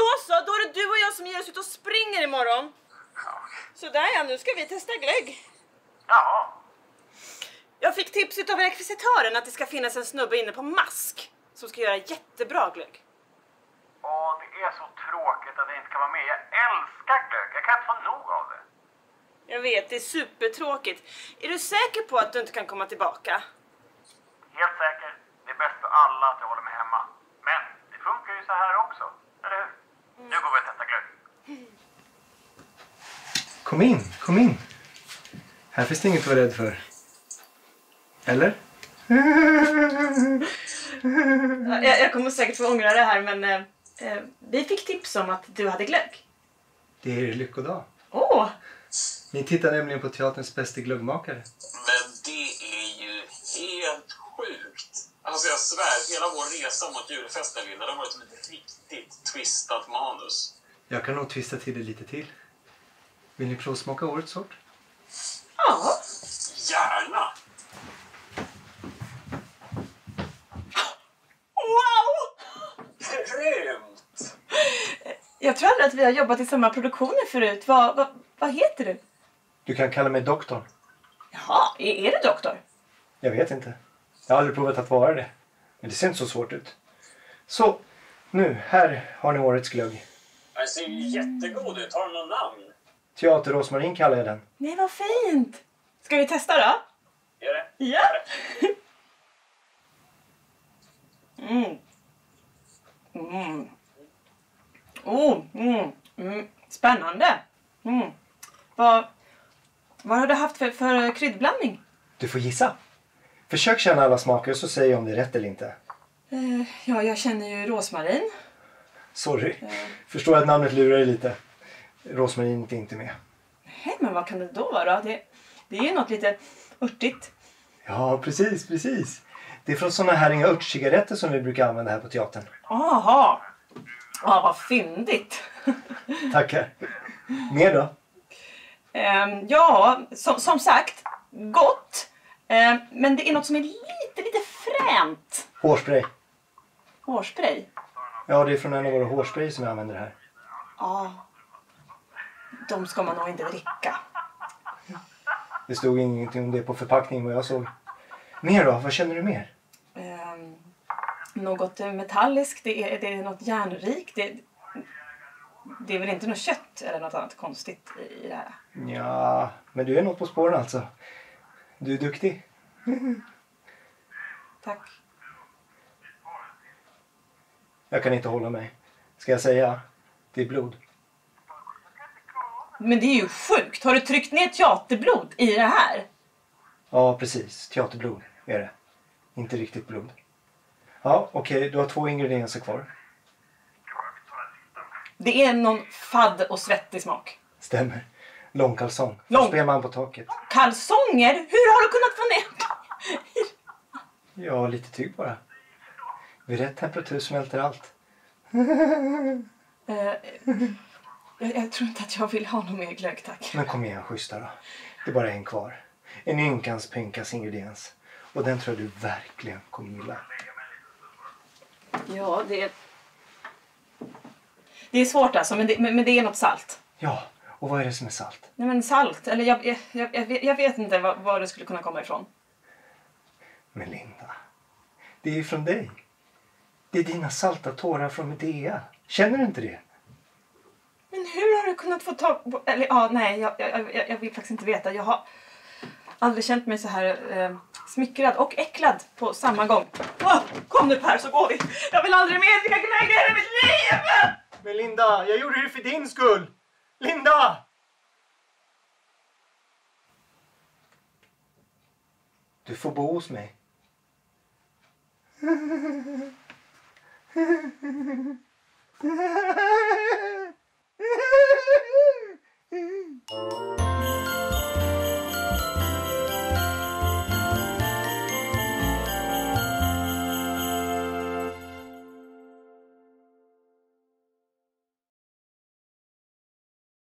oss ut och springer imorgon. Sådär ja, nu ska vi testa glögg. Ja. Jag fick tipset av rekvisitören att det ska finnas en snubbe inne på mask som ska göra jättebra glögg. Åh, det är så tråkigt att jag inte kan vara med. Jag älskar glögg. Jag kan inte få nog av det. Jag vet, det är supertråkigt. Är du säker på att du inte kan komma tillbaka? Helt säker. Det är bäst för alla att jag håller mig hemma. Men det funkar ju så här också. Eller hur? Nu går vi och testar glögg. Kom in, kom in. Här finns det inget att vara rädd för. Eller? Jag, jag kommer säkert få ångra det här men eh, eh, vi fick tips om att du hade glögg. Det är er lyckodag. Åh! Ni tittar nämligen på teaterns bästa glöggmakare. Men det är ju helt sjukt. Alltså jag svär, hela vår resa mot julfesten Linda, det har varit som ett riktigt twistat manus. Jag kan nog twista till det lite till. Vill ni provsmaka årets sort? Ja. Gärna! Wow! Grymt! Jag tror aldrig att vi har jobbat i samma produktioner förut. Vad, vad, vad heter du? Du kan kalla mig doktorn. Jaha, är, är du doktor? Jag vet inte. Jag har aldrig provat att vara det. Men det ser inte så svårt ut. Så, nu, här har ni årets glögg. Den ser ju jättegod ut. Har du något namn? Teater-rosmarin kallar jag den. Nej, vad fint! Ska vi testa då? Gör det? Ja! Mm. Mm. Oh, mm. Mm. Spännande! Mm. Vad, vad har du haft för, för kryddblandning? Du får gissa. Försök känna alla smaker så säger jag om det är rätt eller inte. Eh, ja, jag känner ju rosmarin. Sorry. Förstår att namnet lurar dig lite. Rosmarinet är inte med. Nej, men vad kan det då vara? Det, det är ju något lite örtigt. Ja, precis, precis. Det är från såna här inga örtcigaretter som vi brukar använda här på teatern. Aha! Ja, vad fyndigt! Tackar. Mer då? Ehm, ja, som, som sagt, gott. Ehm, men det är något som är lite, lite fränt. Hårspray. Hårspray. Ja, det är från en av våra hårspray som jag använder här. Ja. De ska man nog inte dricka. Det stod ingenting om det på förpackningen vad jag såg. Mer då? Vad känner du mer? Ehm, något metalliskt, det är, det är något järnrikt. Det, det är väl inte något kött eller något annat konstigt i det här? Ja, men du är något på spåren alltså. Du är duktig. Tack. Jag kan inte hålla mig. Ska jag säga? Det är blod. Men det är ju sjukt! Har du tryckt ner teaterblod i det här? Ja, precis. Teaterblod är det. Inte riktigt blod. Ja, okej. Du har två ingredienser kvar. Det är någon fadd och svettig smak. Stämmer. Långkalsong. Lång- Lång. man på taket. Kalsonger? Hur har du kunnat få ner Ja, lite tyg bara. Vid rätt temperatur smälter allt. Jag, jag tror inte att jag vill ha någon mer glögg tack. Men kom igen, schyssta då. Det är bara en kvar. En ynkans pinkas ingrediens. Och den tror jag du verkligen kommer gilla. Ja, det är... Det är svårt alltså, men det, men, men det är något salt. Ja, och vad är det som är salt? Nej men salt, eller jag, jag, jag, jag vet inte var, var det skulle kunna komma ifrån. Men Linda, det är ju från dig. Det är dina salta tårar från Medea. Känner du inte det? Men hur har du kunnat få tag på... Eller ja, nej, jag, jag, jag, vill faktiskt inte veta. Jag har aldrig känt mig så här eh, smickrad och äcklad på samma gång. Åh, kom nu Per så går vi. Jag vill aldrig mer dricka glögg i mitt liv! Men Linda, jag gjorde det för din skull! Linda! Du får bo hos mig.